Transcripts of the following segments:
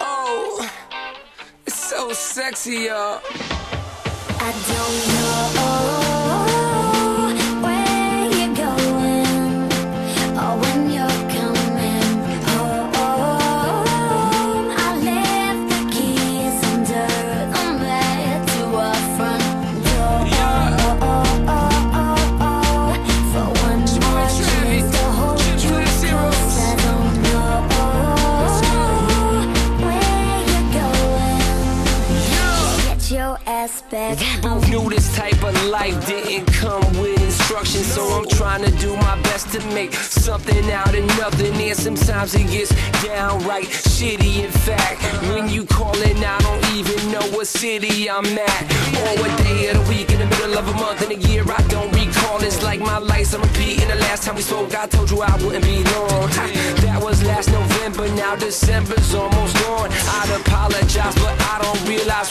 Oh, it's so sexy, y'all. I don't know you're going. Get your ass back We both knew this type of life didn't come with instructions, so I'm trying to do my best to make something out of nothing. And sometimes it gets downright shitty. In fact, when you callin', I don't even know what city I'm at or what day of the week in the middle of a month in a year. I don't recall. It's like my life's a repeat. And the last time we spoke, I told you I wouldn't be long. Ha, That was last November. Now December's almost gone. I'd apologize, but I don't realize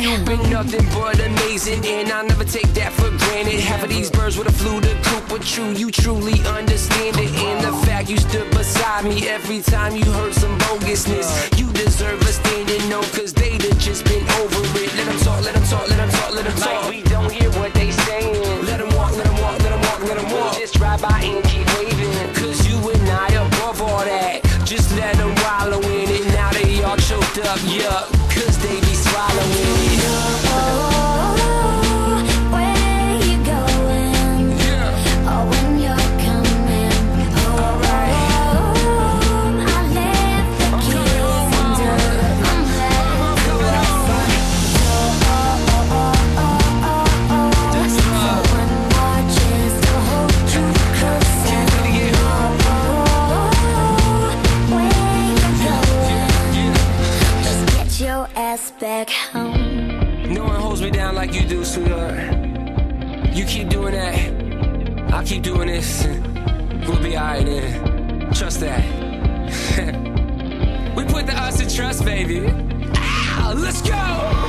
you've mm. been nothing but amazing, and I never take that for granted. Half of these birds would have flew the coop, but true, you truly understand it. And the fact you stood beside me every time you heard some bogusness, you deserve a standing no, cause they'd have just been over it. Let them talk, let them talk, let them talk, let them talk. Like we don't hear what they saying. Let them walk, let them walk, let them walk, let them walk. Just drive by and keep waving, cause you and I above all that. All up, yup, cause they be swallowing. Ass back home. No one holds me down like you do, sweetheart. You keep doing that, I'll keep doing this. We'll be alright then. Trust that. we put the us in trust, baby. Ow, let's go!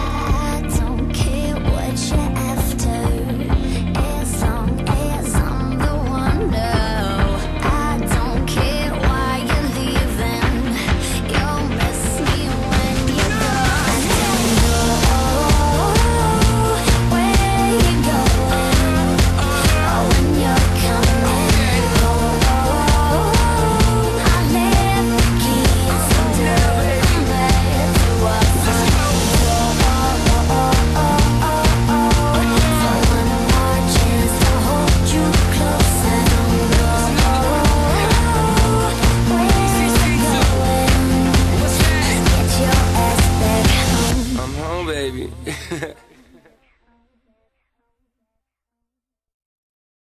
baby.